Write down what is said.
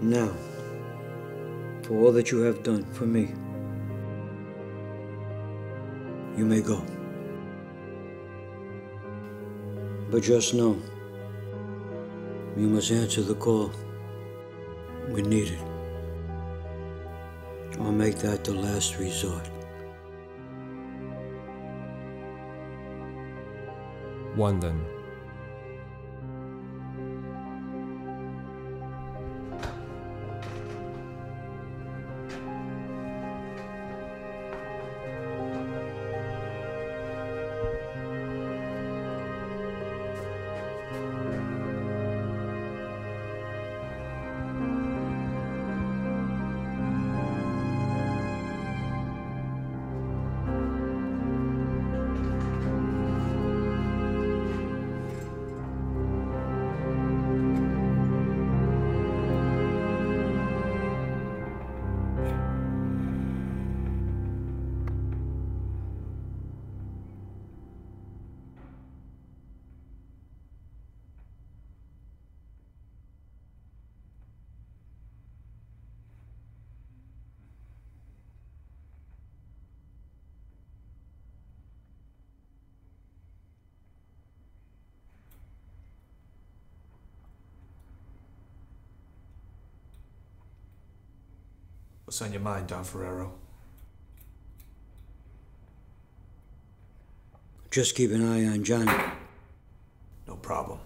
Now, for all that you have done for me, you may go. But just know, you must answer the call when needed. I'll make that the last resort. London. What's on your mind, Don Ferrero? Just keep an eye on Johnny. No problem.